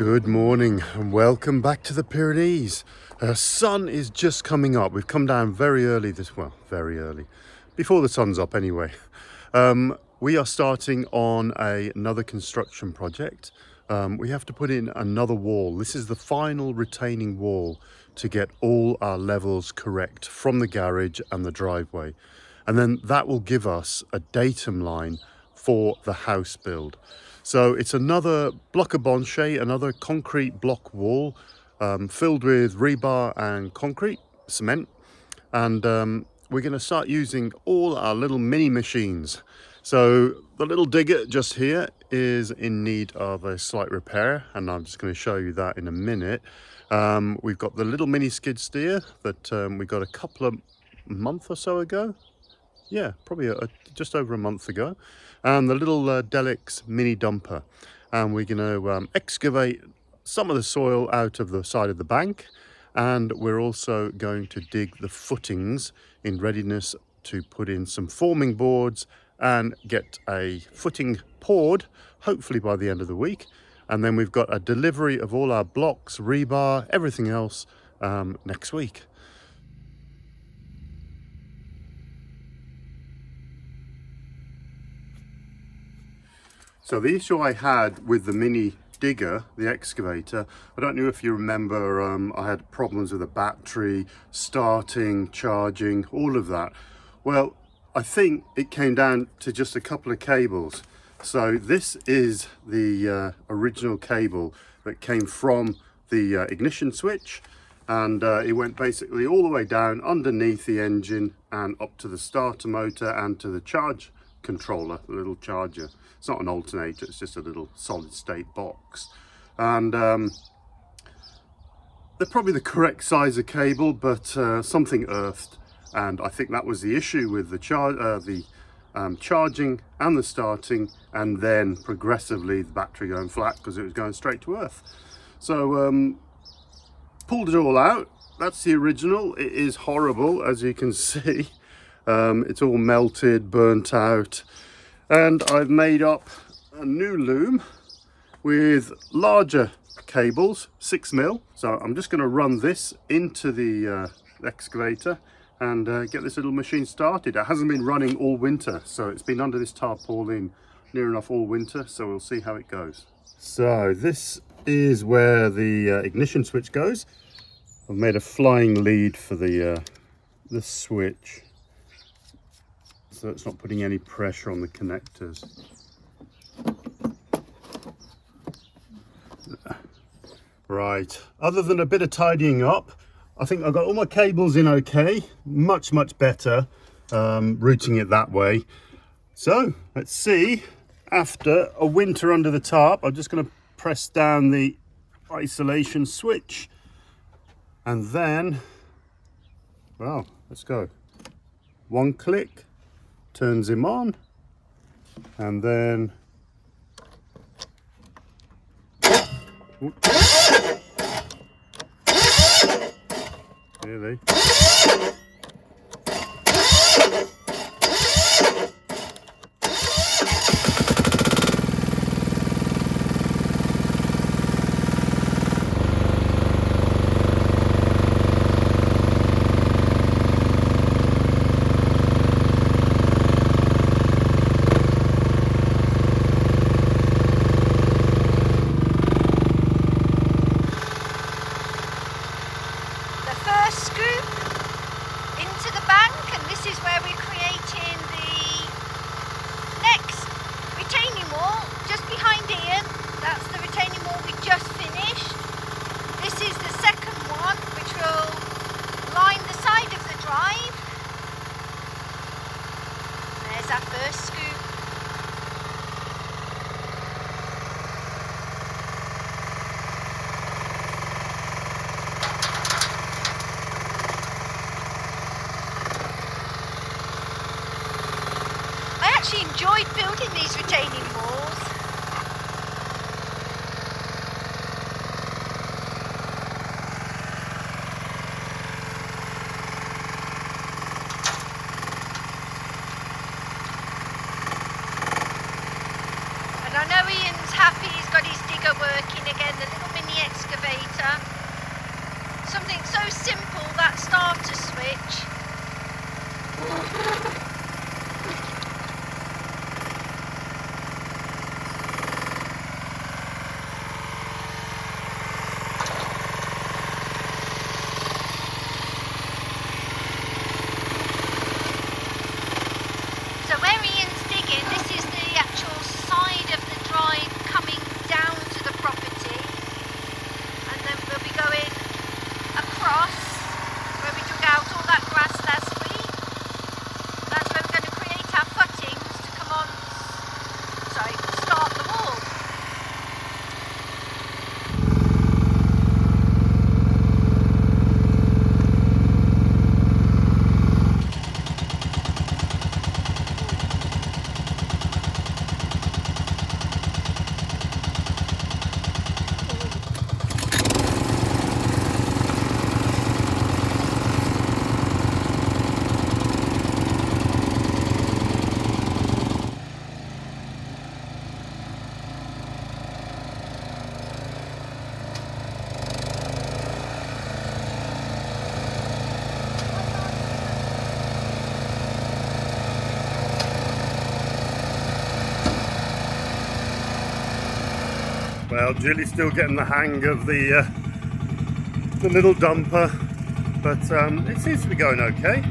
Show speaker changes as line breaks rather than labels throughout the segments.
Good morning and welcome back to the Pyrenees. The sun is just coming up. We've come down very early this, well, very early, before the sun's up anyway. Um, we are starting on a, another construction project. Um, we have to put in another wall. This is the final retaining wall to get all our levels correct from the garage and the driveway. And then that will give us a datum line for the house build. So it's another bloc a bancher, another concrete block wall um, filled with rebar and concrete, cement. And um, we're going to start using all our little mini machines. So the little digger just here is in need of a slight repair and I'm just going to show you that in a minute. Um, we've got the little mini skid steer that um, we got a couple of month or so ago. Yeah, probably a, a, just over a month ago and the little uh, Deleks mini dumper. And we're going to um, excavate some of the soil out of the side of the bank. And we're also going to dig the footings in readiness to put in some forming boards and get a footing poured, hopefully by the end of the week. And then we've got a delivery of all our blocks, rebar, everything else um, next week. So the issue I had with the mini digger, the excavator, I don't know if you remember, um, I had problems with the battery, starting, charging, all of that. Well, I think it came down to just a couple of cables. So this is the uh, original cable that came from the uh, ignition switch and uh, it went basically all the way down underneath the engine and up to the starter motor and to the charge controller, the little charger. It's not an alternator, it's just a little solid state box. And um, they're probably the correct size of cable, but uh, something earthed. And I think that was the issue with the, char uh, the um, charging and the starting, and then progressively the battery going flat because it was going straight to earth. So um, pulled it all out. That's the original. It is horrible, as you can see. Um, it's all melted, burnt out. And I've made up a new loom with larger cables, six mil. So I'm just going to run this into the uh, excavator and uh, get this little machine started. It hasn't been running all winter, so it's been under this tarpaulin near enough all winter, so we'll see how it goes. So this is where the uh, ignition switch goes. I've made a flying lead for the, uh, the switch so it's not putting any pressure on the connectors. Right, other than a bit of tidying up, I think I've got all my cables in okay, much, much better um, routing it that way. So let's see, after a winter under the tarp, I'm just gonna press down the isolation switch and then, well, let's go. One click, turns him on and then really
actually enjoyed building these retaining walls. And I know Ian's happy he's got his digger working again, the little mini excavator. Something so simple, that starter switch. So where Ian's digging, this is the actual side of the drive coming down to the property. And then we'll be going across where we took out all that grass last week. That's where we're going to create our footings to come on, sorry, start the wall.
Well, Julie's still getting the hang of the uh, the little dumper, but um, it seems to be going okay.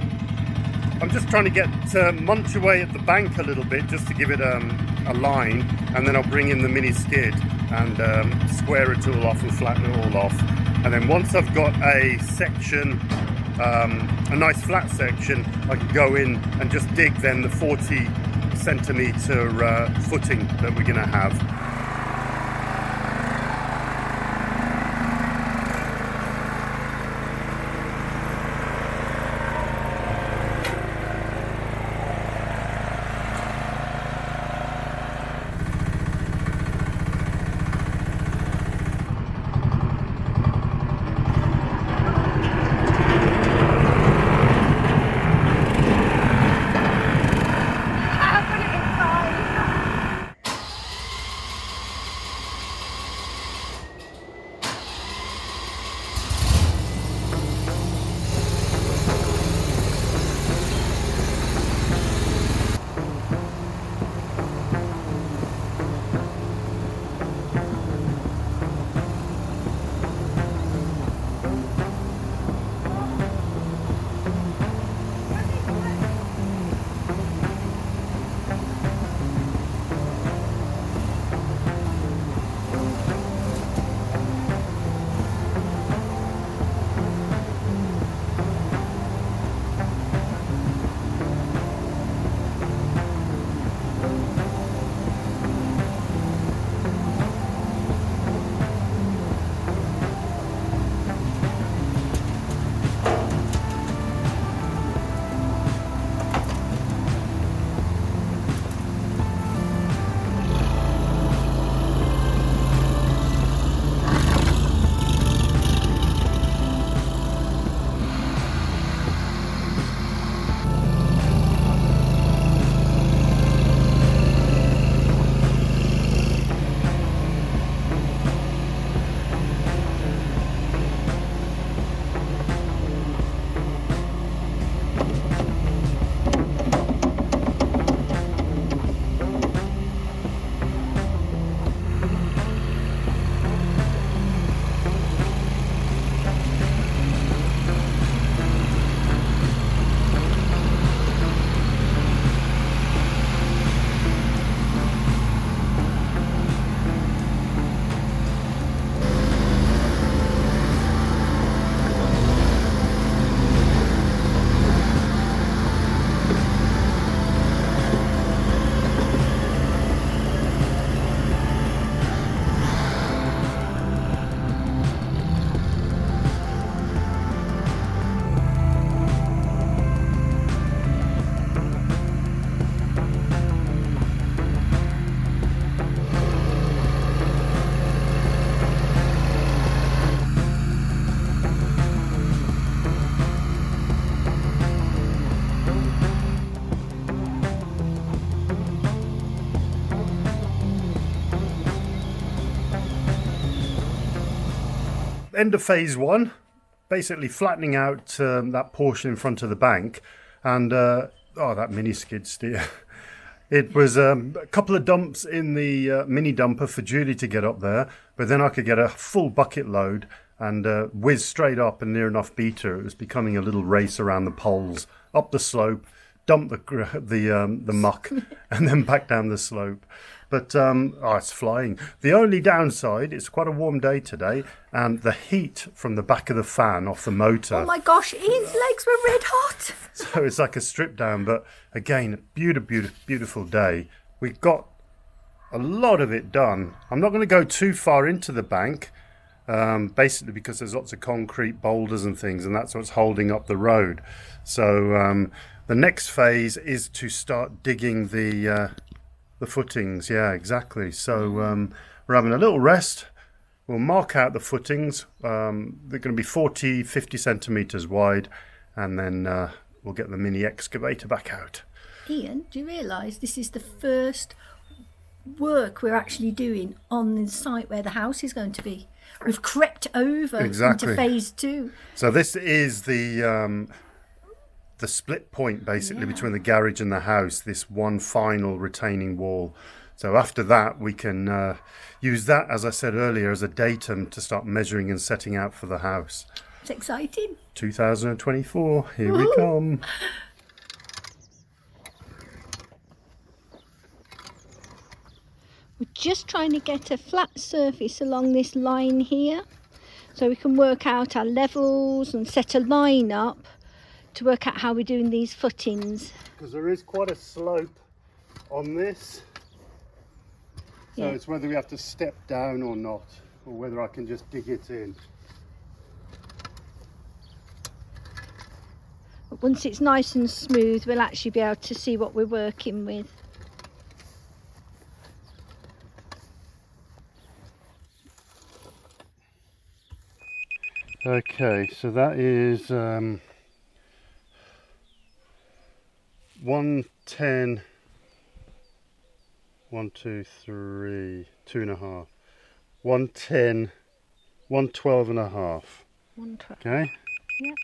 I'm just trying to get uh, munch away at the bank a little bit just to give it um, a line, and then I'll bring in the mini skid and um, square it all off and flatten it all off. And then once I've got a section, um, a nice flat section, I can go in and just dig then the 40 centimeter uh, footing that we're going to have. End of phase one, basically flattening out um, that portion in front of the bank, and uh, oh, that mini skid steer. It was um, a couple of dumps in the uh, mini dumper for Julie to get up there, but then I could get a full bucket load and uh, whiz straight up and near enough beat her. It was becoming a little race around the poles, up the slope, dump the the um, the muck, and then back down the slope. But um, oh, it's flying. The only downside, it's quite a warm day today, and the heat from the back of the fan off the motor.
Oh my gosh, Ian's legs were red hot.
So it's like a strip down. But again, a beautiful, beautiful, beautiful day. We got a lot of it done. I'm not going to go too far into the bank, um, basically because there's lots of concrete boulders and things, and that's what's holding up the road. So um, the next phase is to start digging the uh, the footings. Yeah, exactly. So um, we're having a little rest. We'll mark out the footings. Um, they're going to be 40, 50 centimeters wide, and then uh, we'll get the mini excavator back out.
Ian, do you realise this is the first work we're actually doing on the site where the house is going to be? We've crept over
Exactly.
into phase two.
So this is the um, the split point basically
Yeah.
between the garage and the house. This one final retaining wall. So after that, we can uh, use that, as I said earlier, as a datum to start measuring and setting out for the house.
It's exciting.
2024, here we come.
We're just trying to get a flat surface along this line here so we can work out our levels and set a line up to work out how we're doing these footings.
Because there is quite a slope on this. So
Yeah.
it's whether we have to step down or not, or whether I can just dig it in.
But once it's nice and smooth, we'll actually be able to see what we're working with.
Okay, so that is um, 110, one, two, three, two and a half, 110, 112 and a half.
One.
Okay?
Yep.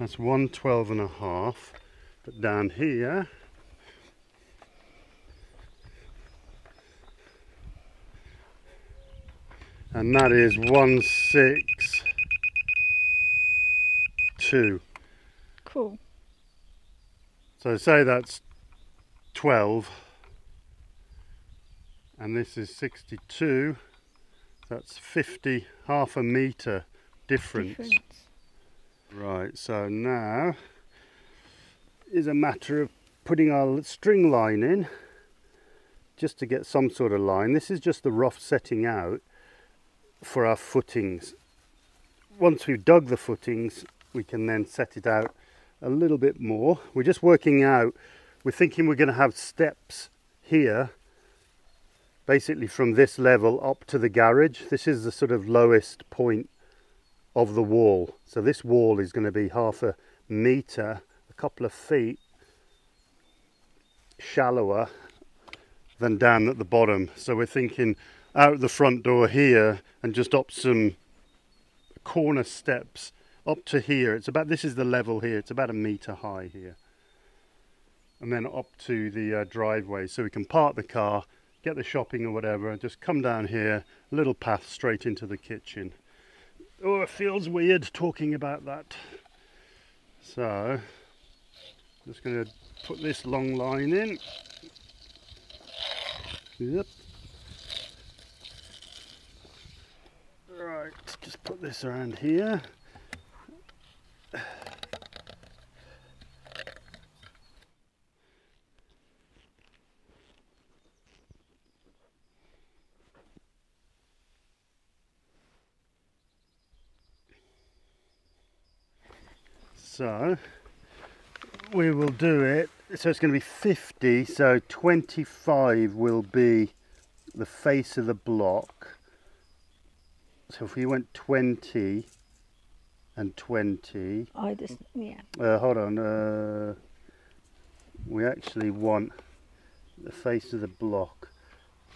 That's 112 and a half. But down here, and that is 162.
Cool.
So say that's 12 and this is 62 that's 50 half a meter difference.
Difference.
right so now is a matter of putting our string line in just to get some sort of line this is just the rough setting out for our footings once we've dug the footings we can then set it out a little bit more. We're just working out, we're thinking we're going to have steps here, basically from this level up to the garage. This is the sort of lowest point of the wall. So this wall is going to be half a metre, a couple of feet shallower than down at the bottom. So we're thinking out the front door here and just up some corner steps up to here. It's about this is the level here. It's about a meter high here, and then up to the uh, driveway, so we can park the car, get the shopping or whatever, and just come down here. Little path straight into the kitchen. Oh, it feels weird talking about that. So, I'm just going to put this long line in. Yep. Right, just put this around here. So we will do it. So it's going to be 50. So 25 will be the face of the block. So if we went 20 and 20,
I just, yeah.
uh, hold on. Uh, we actually want the face of the block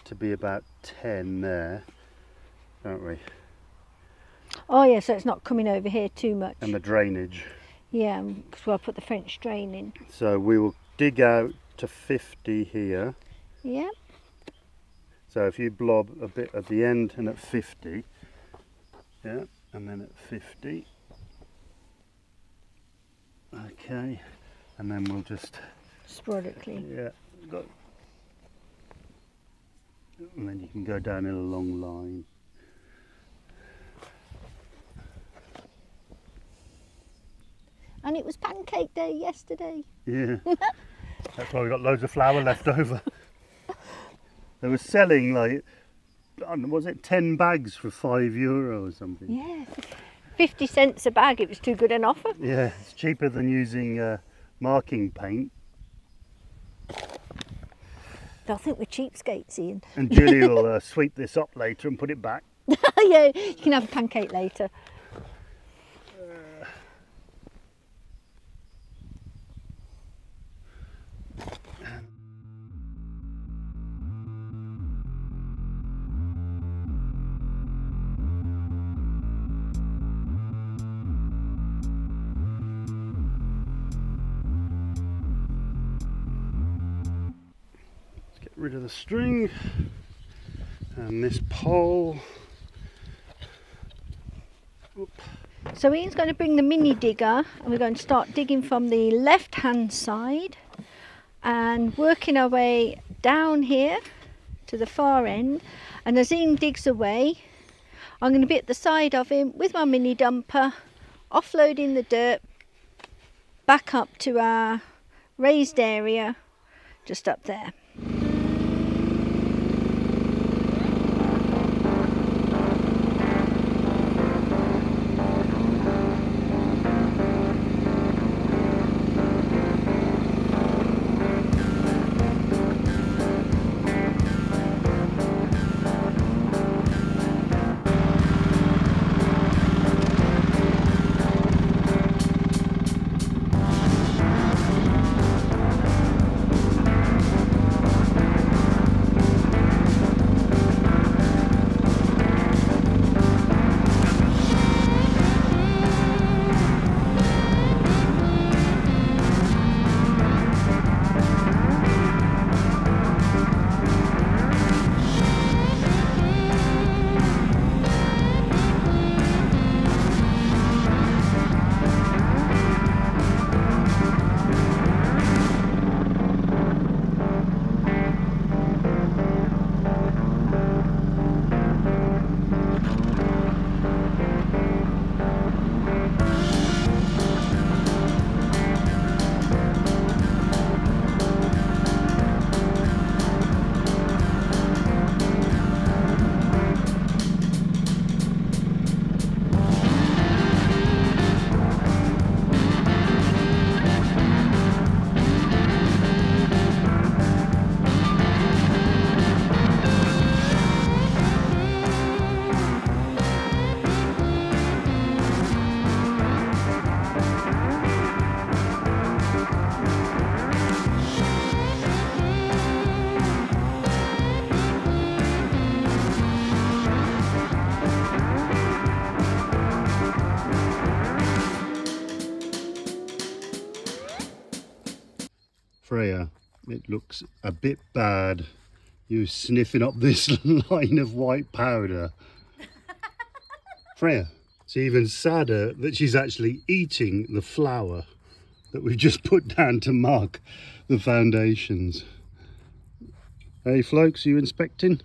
to be about 10 there, don't we?
Oh yeah, so it's not coming over here too much.
and the drainage.
Yeah, um, because we'll put the French drain in.
So we will dig out to 50 here.
Yeah.
So if you blob a bit at the end and at 50, yeah, and then at 50. Okay, and then we'll just,
Sporadically.
yeah, go. And then you can go down in a long line.
And it was pancake day yesterday.
Yeah, that's why we got loads of flour left over. They were selling like, I don't know, was it 10 bags for 5 euro or something?
Yeah. 50 cents a bag, it was too good an offer.
Yeah, it's cheaper than using uh, marking paint.
They'll think we're cheapskates, Ian.
And Julie will uh, sweep this up later and put it back.
yeah, you can have a pancake later.
Rid of the string and this pole.
So Ian's going to bring the mini digger and we're going to start digging from the left hand side and working our way down here to the far end. And as Ian digs away, I'm going to be at the side of him with my mini dumper, offloading the dirt back up to our raised area just up there.
Freya, it looks a bit bad. You sniffing up this line of white powder. Freya, it's even sadder that she's actually eating the flour that we've just put down to mark the foundations. Hey, Flokes, you inspecting?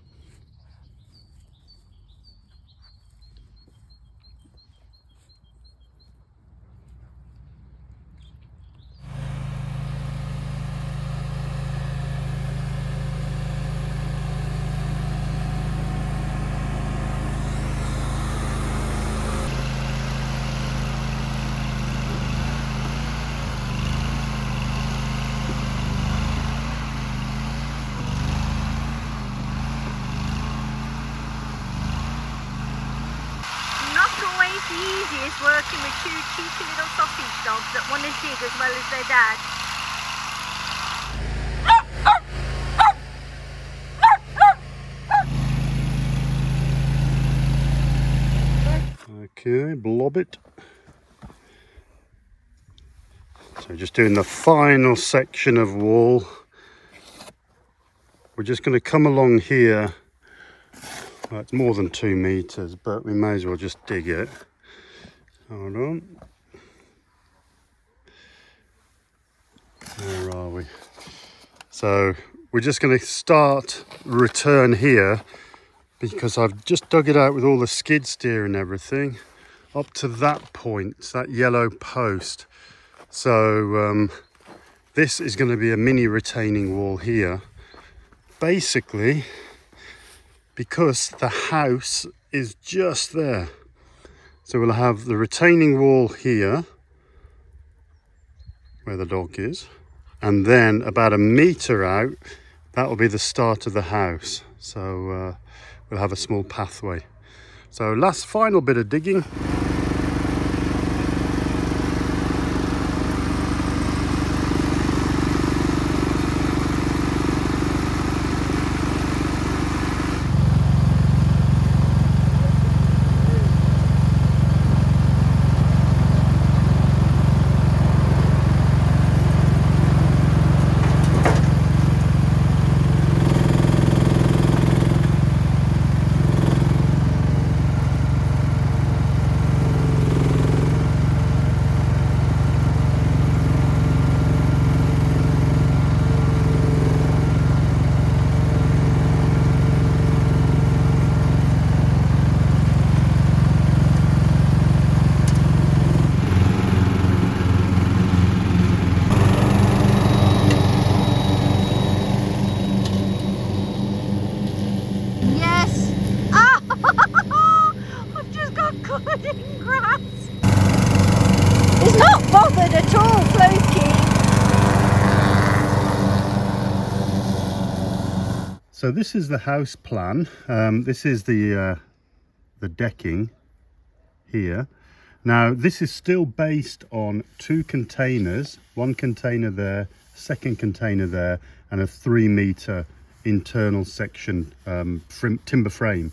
Not always the easiest working with two cheeky little sausage dogs that want to dig as well as their dad.
Okay, blob it. So just doing the final section of wall. We're just going to come along here. Well, it's more than two meters, but we may as well just dig it. Hold on. Where are we? So we're just going to start return here because I've just dug it out with all the skid steer and everything up to that point, that yellow post. So um, this is going to be a mini retaining wall here. Basically, because the house is just there. So we'll have the retaining wall here, where the dog is, and then about a metre out, that will be the start of the house. So uh, we'll have a small pathway. So last final bit of digging.
Yes. Ah! I've just got covered in grass. It's not bothered at all, Floki.
So this is the house plan. Um, this is the uh, the decking here. Now this is still based on two containers, one container there, second container there, and a three meter internal section um, timber frame.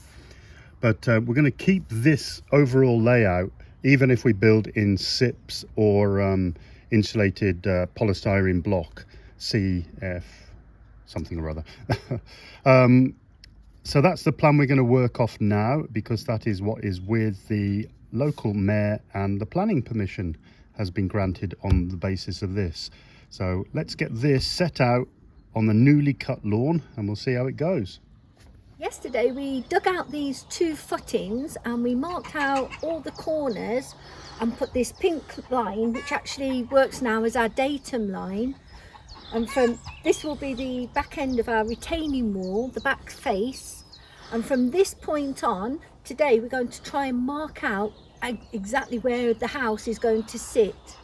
But uh, we're going to keep this overall layout, even if we build in SIPs or um, insulated uh, polystyrene block, CF something or other. um, so that's the plan we're going to work off now because that is what is with the local mayor and the planning permission has been granted on the basis of this. So let's get this set out on the newly cut lawn and we'll see how it goes.
Yesterday we dug out these two footings and we marked out all the corners and put this pink line which actually works now as our datum line and from this will be the back end of our retaining wall the back face. And from this point on today we're going to try and mark out exactly where the house is going to sit.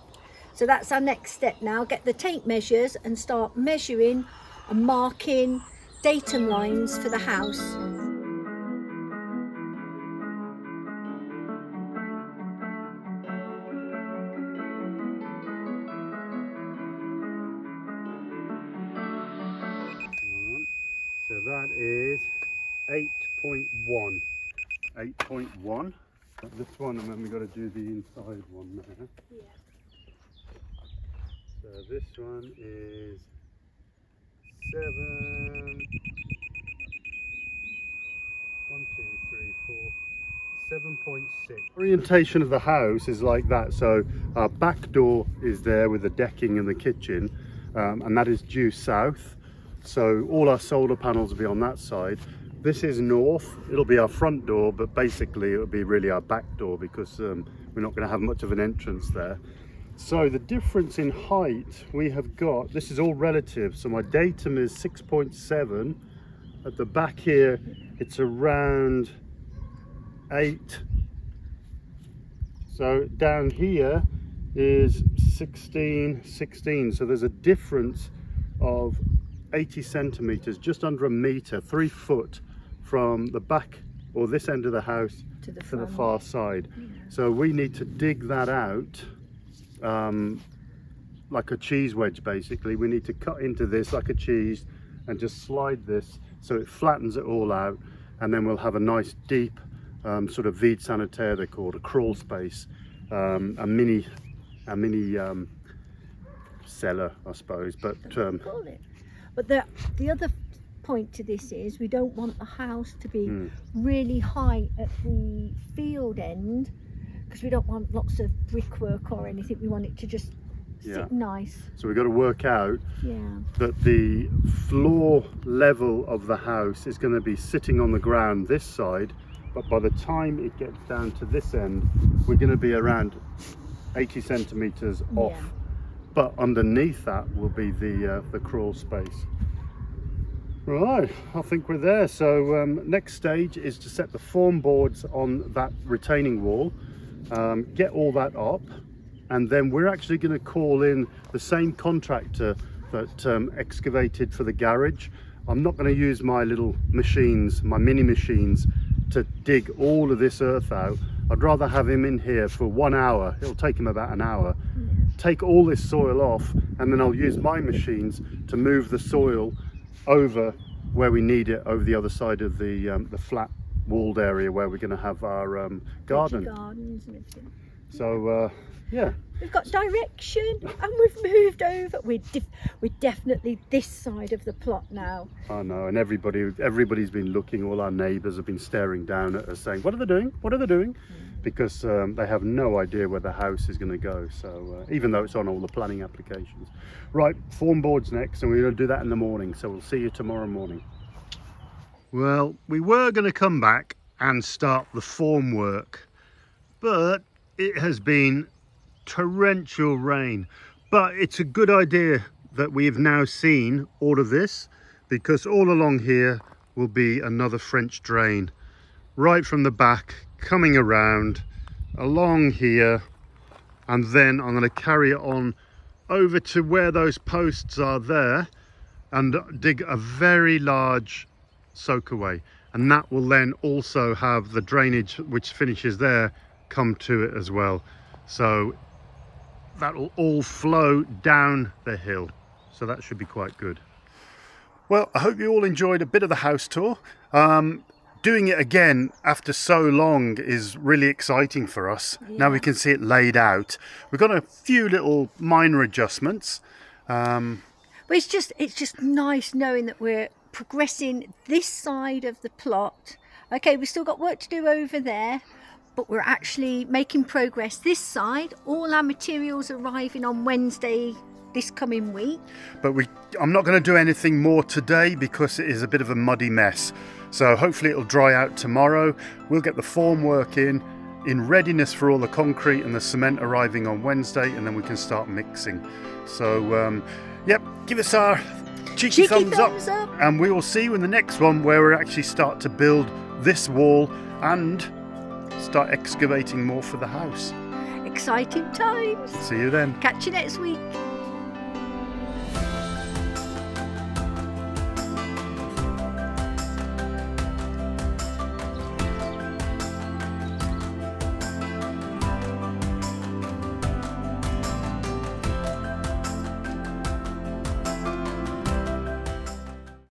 So that's our next step now. Get the tape measures and start measuring and marking datum lines for the house
8.1. 8.1. This one, and then we've got to do the inside one there.
Yeah.
So this one is 7. 1, 2, 3, 4. 7.6. Orientation of the house is like that. So our back door is there with the decking and the kitchen, um, and that is due south. So all our solar panels will be on that side. This is north, it'll be our front door, but basically it'll be really our back door because um, we're not gonna have much of an entrance there. So the difference in height we have got, this is all relative. So my datum is 6.7. At the back here, it's around eight. So down here is 16, 16. So there's a difference of 80 centimeters, just under a meter, three foot from the back or this end of the house
to the,
to the far side. So we need to dig that out um, like a cheese wedge basically. We need to cut into this like a cheese and just slide this so it flattens it all out and then we'll have a nice deep um, sort of vide sanitaire they're called, a crawl space, um, a mini, a mini um, cellar, I suppose. But um.
But the the other point to this is we don't want the house to be
Hmm.
really high at the field end because we don't want lots of brickwork or anything. We want it to just
Yeah.
sit nice.
so we've got to work out
Yeah.
that the floor level of the house is going to be sitting on the ground this side but by the time it gets down to this end we're going to be around 80 centimeters off
Yeah.
but underneath that will be the uh, the crawl space right i think we're there. So um, next stage is to set the form boards on that retaining wall. Um, get all that up and then we're actually going to call in the same contractor that um, excavated for the garage. I'm not going to use my little machines my mini machines to dig all of this earth out. I'd rather have him in here for one hour. It'll take him about an hour. Take all this soil off and then I'll use my machines to move the soil over where we need it over the other side of the um, the flat walled area where we're going to have our um, garden
Gardens and everything.
so uh, yeah
We've got direction and we've moved over. We're, def- we're definitely this side of the plot now.
I know and everybody everybody's been looking all our neighbors have been staring down at us saying what are they doing what are they doing because um, they have no idea where the house is going to go so uh, even though it's on all the planning applications. Right form boards next and we're going to do that in the morning so we'll see you tomorrow morning. Well we were going to come back and start the form work but it has been torrential rain. But it's a good idea that we've now seen all of this because all along here will be another French drain right from the back coming around along here and then I'm going to carry it on over to where those posts are there and dig a very large soakaway and that will then also have the drainage which finishes there come to it as well. So that will all flow down the hill. So that should be quite good. Well i hope you all enjoyed a bit of the house tour. Um, doing it again after so long is really exciting for us now we can see it laid out we've got a few little minor adjustments um,
But it's just it's just nice knowing that we're progressing this side of the plot. Okay, we've still got work to do over there, but we're actually making progress this side. All our materials arriving on Wednesday this coming week.
but we I'm not going to do anything more today because it is a bit of a muddy mess so hopefully it'll dry out tomorrow we'll get the form work in in readiness for all the concrete and the cement arriving on Wednesday and then we can start mixing so um, yep give us our cheeky,
Cheeky
thumbs,
thumbs
up,
up.
and we will see you in the next one where we actually start to build this wall and start excavating more for the house
Exciting times.
see you then
Catch you next week.